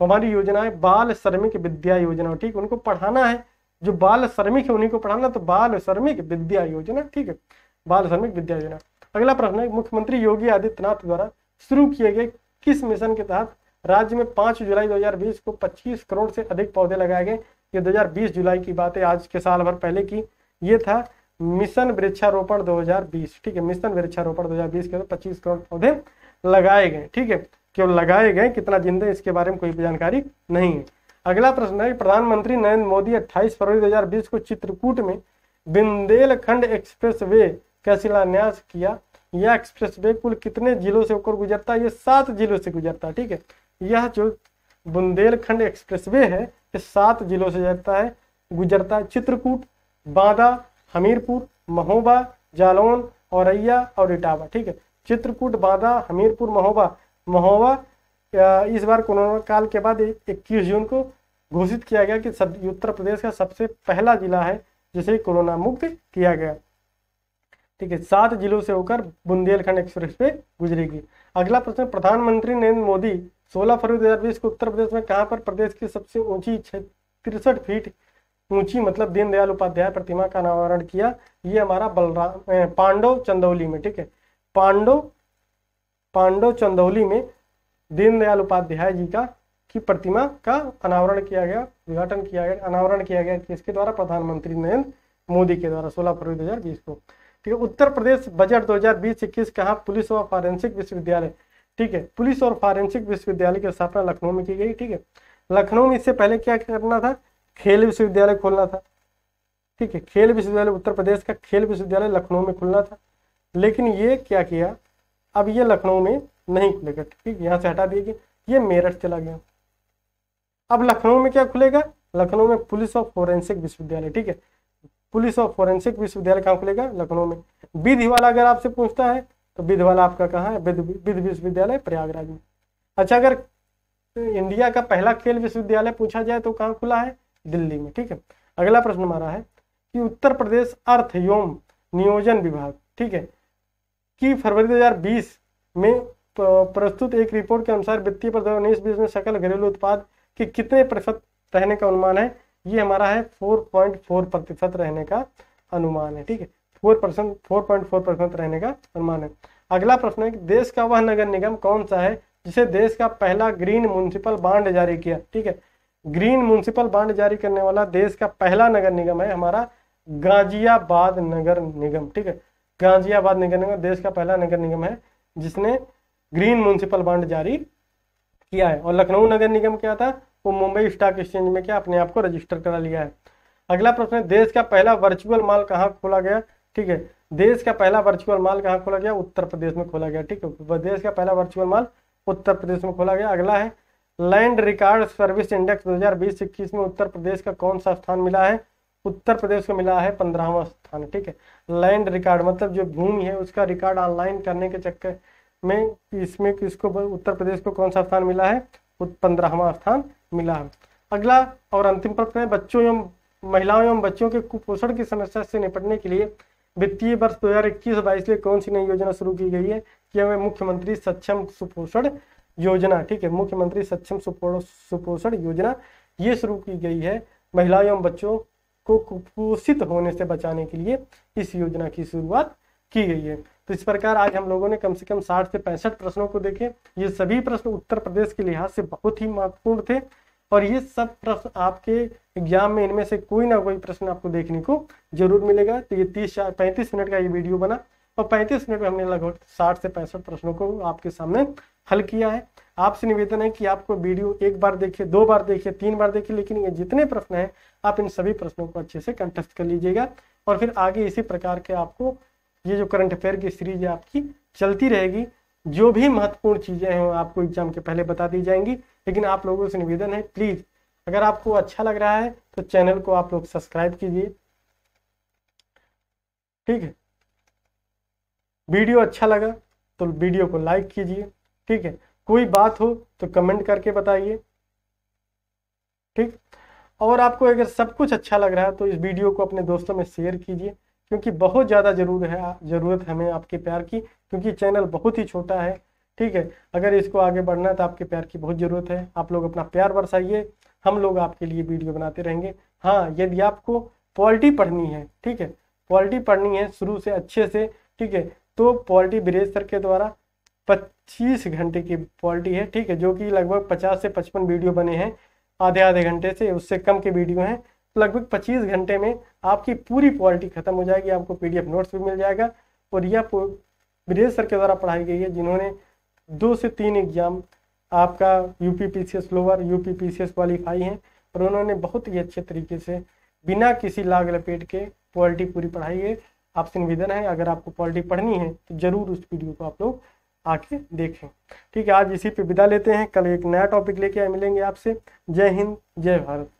हमारी योजना है बाल श्रमिक विद्या योजना, ठीक? उनको पढ़ाना है। जो बाल श्रमिक है, उन्हीं को पढ़ाना तो बाल श्रमिक विद्या योजना, ठीक है? बाल श्रमिक विद्या योजना। अगला प्रश्न है, मुख्यमंत्री योगी आदित्यनाथ द्वारा शुरू किए गए किस मिशन के तहत राज्य में 5 जुलाई 2020 को 25 करोड़ से अधिक पौधे लगाए गए? ये 2020 जुलाई की बात है आज के साल भर पहले की, ये था मिशन वृक्षारोपण 2020 ठीक है, मिशन वृक्षारोपण 2020 के तो 25 करोड़ पौधे लगाए गए। ठीक है केवल लगाए गए? कितना जिंदे इसके बारे में कोई जानकारी नहीं है। अगला प्रश्न है, प्रधानमंत्री नरेंद्र मोदी 28 फरवरी 2020 को चित्रकूट में बिंदेलखंड एक्सप्रेस वे का शिलान्यास किया। यह एक्सप्रेस वे कुल कितने जिलों से होकर गुजरता है? ये सात जिलों से गुजरता है। ठीक है, यह जो बुंदेलखंड एक्सप्रेस वे है ये सात जिलों से जाता है। गुजरता है चित्रकूट, बांदा, हमीरपुर, महोबा, जालौन, औरैया और इटावा, ठीक है? चित्रकूट, बांदा, हमीरपुर, महोबा महोबा इस बार कोरोना काल के बाद इक्कीस जून को घोषित किया गया कि सब, उत्तर प्रदेश का सबसे पहला जिला है, जिसे कोरोना मुक्त किया गया। ठीक है, सात जिलों से होकर बुंदेलखंड एक्सप्रेस पे गुजरेगी। अगला प्रश्न, प्रधानमंत्री नरेंद्र मोदी 16 फरवरी 2020 को उत्तर प्रदेश में कहाँ पर प्रदेश की सबसे ऊँची तिरसठ फीट ऊँची मतलब दीनदयाल उपाध्याय प्रतिमा का अनावरण किया। ये हमारा बलराम पांडव चंदौली में, ठीक है? पांडव पांडव चंदौली में दीनदयाल उपाध्याय जी का, की प्रतिमा का अनावरण किया गया, उद्घाटन किया गया, अनावरण किया गया किसके द्वारा? प्रधानमंत्री नरेंद्र मोदी के द्वारा 16 फरवरी 2020 को। ठीक है, उत्तर प्रदेश बजट 2020-21 कहा, पुलिस व फॉरेंसिक विश्वविद्यालय। ठीक है, पुलिस और फॉरेंसिक विश्वविद्यालय की स्थापना लखनऊ में की गई, ठीक है। लखनऊ में इससे पहले क्या करना था? खेल विश्वविद्यालय खोलना था। ठीक है, खेल विश्वविद्यालय उत्तर प्रदेश का खेल विश्वविद्यालय लखनऊ में खुलना था। लेकिन ये क्या किया? अब ये लखनऊ में नहीं खुलेगा, ठीक यहाँ से हटा दिया ये मेरठ चला गया। अब लखनऊ में क्या खुलेगा? लखनऊ में पुलिस और फोरेंसिक विश्वविद्यालय, ठीक है। पुलिस और फोरेंसिक विश्वविद्यालय कहाँ खुलेगा? लखनऊ में। विधि वाला अगर आपसे पूछता है तो विधि वाला आपका कहाँ है? विधि विश्वविद्यालय प्रयागराज में। अच्छा अगर इंडिया का पहला खेल विश्वविद्यालय पूछा जाए तो कहाँ खुला है? दिल्ली में, ठीक है? अगला प्रश्न हमारा है कि उत्तर प्रदेश अर्थ एवं नियोजन विभाग, ठीक है, कि फरवरी 2020 में प्रस्तुत एक रिपोर्ट के अनुसार वित्तीय वर्ष उन्नीस बीस में सकल घरेलू उत्पाद के कितने प्रतिशत रहने का अनुमान है? ये हमारा है फोर पॉइंट फोर प्रतिशत रहने का अनुमान है, ठीक है? Four percent, four point four percent रहने का अनुमान है। अगला प्रश्न है देश का वह नगर निगम कौन सा है जिसे देश का पहला ग्रीन म्यूनसिपल बांड जारी किया? ठीक है। ग्रीन म्यूनसिपल बांड जारी करने वाला देश का पहला नगर निगम है हमारा गाजियाबाद नगर निगम। ठीक है। गाजियाबाद नगर निगम देश का पहला नगर निगम है जिसने ग्रीन म्यूनसिपल बांड जारी किया है। और लखनऊ नगर निगम क्या था? वो मुंबई स्टॉक एक्सचेंज में क्या अपने आप को रजिस्टर करा लिया है। अगला प्रश्न देश का पहला वर्चुअल माल कहाँ खोला गया? ठीक है? देश का पहला वर्चुअल माल कहाँ खोला गया? उत्तर प्रदेश में खोला गया, ठीक है? देश का पहला वर्चुअल माल उत्तर प्रदेश में खोला गया। अगला है लैंड रिकॉर्ड सर्विस इंडेक्स 2020-21 में उत्तर प्रदेश का कौन सा स्थान मिला है? उत्तर प्रदेश को मिला है पंद्रहवा स्थान, ठीक है? लैंड रिकॉर्ड मतलब जो भूमि है, उसका रिकॉर्ड ऑनलाइन करने के चक्कर में इसमें किसको, उत्तर प्रदेश को कौन सा स्थान मिला है? पंद्रहवा स्थान मिला है। अगला और अंतिम प्रश्न है, बच्चों एवं महिलाओं एवं बच्चों के कुपोषण की समस्या से निपटने के लिए वित्तीय वर्ष दो हज़ार इक्कीस बाईस में कौन सी नई योजना शुरू की गई है? कि हमें मुख्यमंत्री सक्षम सुपोषण योजना, ठीक है? मुख्यमंत्री सक्षम सुपोषण योजना ये शुरू की गई है महिलाओं एवं बच्चों को कुपोषित होने से बचाने के लिए इस योजना की शुरुआत की गई है। तो इस प्रकार आज हम लोगों ने कम से कम साठ से पैंसठ प्रश्नों को देखे। ये सभी प्रश्न उत्तर प्रदेश के लिहाज से बहुत ही महत्वपूर्ण थे और ये सब प्रश्न आपके एग्ज़ाम में इनमें से कोई ना कोई प्रश्न आपको देखने को ज़रूर मिलेगा। तो ये तीस पैंतीस मिनट का ये वीडियो बना और पैंतीस मिनट में हमने लगभग साठ से पैंसठ प्रश्नों को आपके सामने हल किया है। आपसे निवेदन है कि आपको वीडियो एक बार देखिए दो बार देखिए तीन बार देखिए लेकिन ये जितने प्रश्न हैं, आप इन सभी प्रश्नों को अच्छे से कंटेस्ट कर लीजिएगा और फिर आगे इसी प्रकार के आपको ये जो करंट अफेयर की सीरीज़ है आपकी चलती रहेगी। जो भी महत्वपूर्ण चीज़ें हैं आपको एग्ज़ाम के पहले बता दी जाएँगी, लेकिन आप लोगों से निवेदन है प्लीज़ अगर आपको अच्छा लग रहा है तो चैनल को आप लोग सब्सक्राइब कीजिए। ठीक है? वीडियो अच्छा लगा तो वीडियो को लाइक कीजिए। ठीक है? कोई बात हो तो कमेंट करके बताइए। ठीक? और आपको अगर सब कुछ अच्छा लग रहा है तो इस वीडियो को अपने दोस्तों में शेयर कीजिए, क्योंकि बहुत ज़्यादा ज़रूर है, ज़रूरत हमें आपके प्यार की, क्योंकि चैनल बहुत ही छोटा है। ठीक है? अगर इसको आगे बढ़ना है तो आपके प्यार की बहुत ज़रूरत है। आप लोग अपना प्यार बरसाइए। हम लोग आपके लिए वीडियो बनाते रहेंगे। हाँ यदि आपको पॉलिटी पढ़नी है, ठीक है? पॉलिटी पढ़नी है शुरू से अच्छे से, ठीक है? तो पॉलिटी ब्रेज सर के द्वारा 25 घंटे की पॉलिटी है, ठीक है? जो कि लगभग 50 से 55 वीडियो बने हैं, आधे आधे घंटे से, उससे कम के वीडियो हैं। लगभग 25 घंटे में आपकी पूरी पॉलिटी खत्म हो जाएगी, आपको पीडीएफ नोट्स भी मिल जाएगा और यह ब्रिजेश सर के द्वारा पढ़ाई गई है, जिन्होंने दो से तीन एग्ज़ाम आपका U P C S lower U P P C S qualify हैं और उन्होंने बहुत ही अच्छे तरीके से बिना किसी लाग लपेट के पॉलिटी पूरी पढ़ाई है। आपसे निवेदन है, अगर आपको पॉलिटी पढ़नी है तो ज़रूर उस वीडियो को आप लोग आके देखें। ठीक है, आज इसी पे विदा लेते हैं। कल एक नया टॉपिक लेके आए, मिलेंगे आपसे। जय हिंद, जय भारत।